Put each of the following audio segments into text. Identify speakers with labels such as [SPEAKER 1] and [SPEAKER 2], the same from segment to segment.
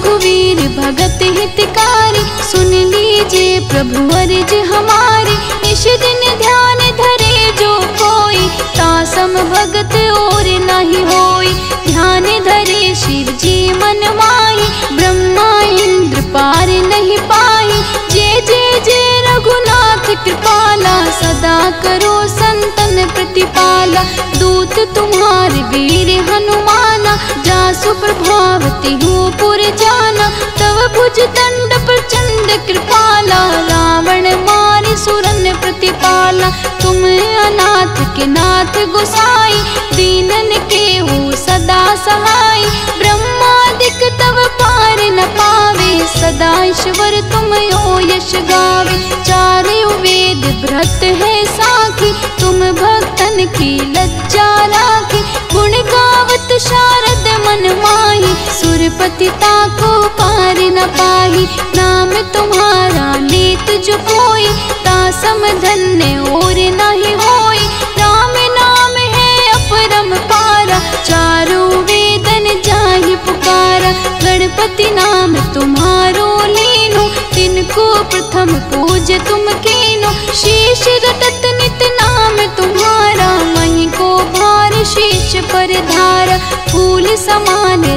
[SPEAKER 1] रघुवीर भगत हितकारी, सुन लीजिए प्रभु अर्ज़ हमारी। इस दिन ध्यान धरे जो कोई, तासम भगत और नहीं होई। ध्यान धरे शिव जी मन माही ब्रह्मा इंद्र पार नहीं पाई। जय जय जय रघुनाथ कृपाला, सदा करो संतन प्रतिपाला। दूत तुम्हारे वीर हनुमाना जासु प्रभावती हूँ पुर जाना। तव भुज दंड प्रचंड कृपाला। रावण मारे सुरन प्रतिपाला। तुम अनाथ के नाथ गोसाई। दीनन के हो सदा सहाय ब्रह्मादिक तव पार न पावे। सदा ईश्वर तुम हो यश गावे। चारे वेद व्रत है साखी। तुम भक्तन की लज्जा राखी। गुण गावत माही सुरपति ताको पार न पाही, नाम तुम्हारा लेत जो कोई तासम धन्य और नहीं होई। राम नाम है अपरम पारा, चारों वेदन जाहि पुकारा। गणपति नाम तुम्हारो लीनो, तिनको प्रथम पूज तुम कीनो। शीश रटत नित नाम तुम्हारा, वहीं को भार शीश पर धारा। फूल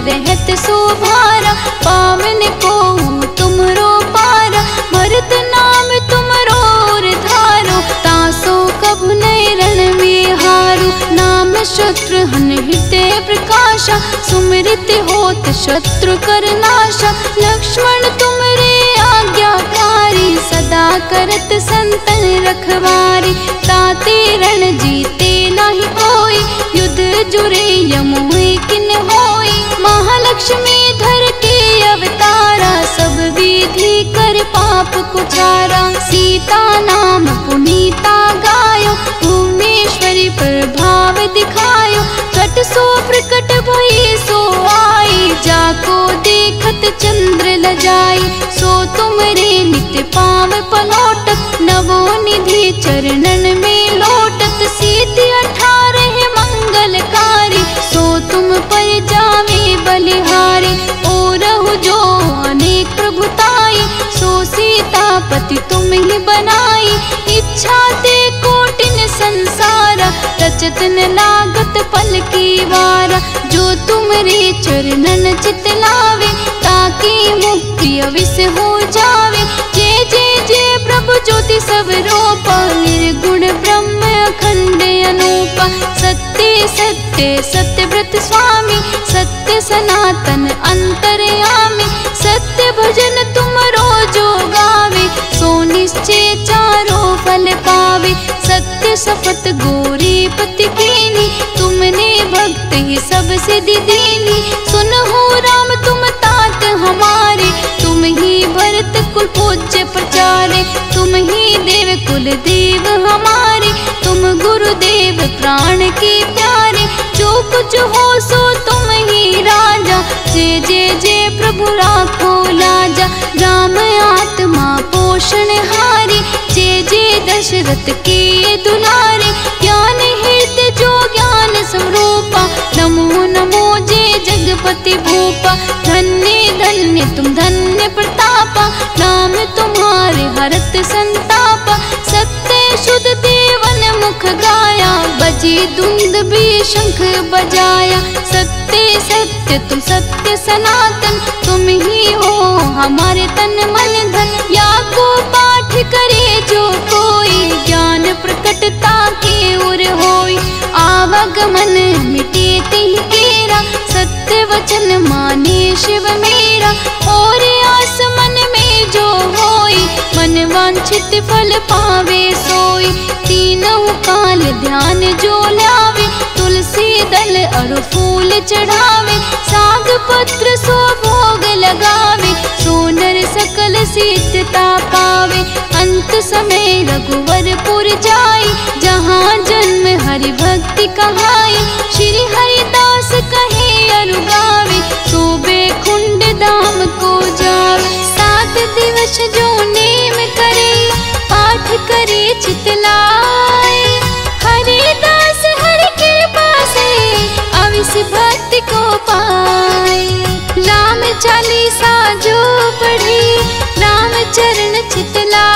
[SPEAKER 1] रहत शोभारा, पावन को तुमरो पारा भरत नाम तुमरो धारो तासो कब नय रण में हारो, नाम शत्रु हन हृदय प्रकाशा सुमृत होत शत्रु कर नाशा, लक्ष्मण तुमरे आज्ञाकारी, सदा करत संतन रखवारी, ताते रण जीते नहीं कोई, युद्ध जुरे होई महालक्ष्मी धर के अवतारा सब विधि कर पाप कुचारा सीता नाम पुनीता गायो, भुवनेश्वरी प्रभाव दिखायो। कट सो प्रकट भई, सो आई, जाको देखत चंद्र लजाई। सो तुमरे नित्य पाव पलोटत नवो निधि चरणन में सीतापति तुम ही बनाई, इच्छा ते कोटिन संसारा, रचतन लागत पल की वारा। जो तुमरे चरणन चित लावे, ताकि मुक्ति अविश्य हो जावे। जय जय जय प्रभु ज्योति सब रूप, निर्गुण ब्रह्म अखंड अनूपा। सत्य सत्य सत्य व्रत स्वामी, सत्य सनातन अंतरयामी। सत्य भजन शपथ गोरी पति कीनी तुमने भक्त ही सब सिद्धि सुन हो राम, तुम तात हमारे, तुम ही भरत कुल पूज्य प्रचारे। तुम ही देव कुल देव हमारे, तुम गुरुदेव प्राण के प्यारे। जो कुछ हो सो तुम ही राजा, जय जय जय प्रभु राखो लाजा। राम आत्मा पोषण हारी जय जय दशरथ के दुलारे, ज्ञान हृदय जो ज्ञान स्वरूपा नमो नमो जय जगपति भूपा, धन्य धन्य तुम धन्य प्रतापा, नाम तुम्हारे हरत संतापा, सत्य शुद्ध देवन मुख गाया, बजी दुंद भी शंख बजाया, सत्य सत्य तुम सत्य सनातन, तुम ही हो हमारे तन मन वचन शिव मेरा, और आसमन में जो होई, मन वांछित फल पावे सोई। तीनों काल ध्यान जो लावे, तुलसी दल और फूल चढ़ावे। साग पत्र सो भोग लगावे, सोनर सकल सीतता पावे। अंत समय रघुवरपुर जाई, जहाँ जन्म हरि भक्ति कहाई। श्री हरिदास चरण चितला।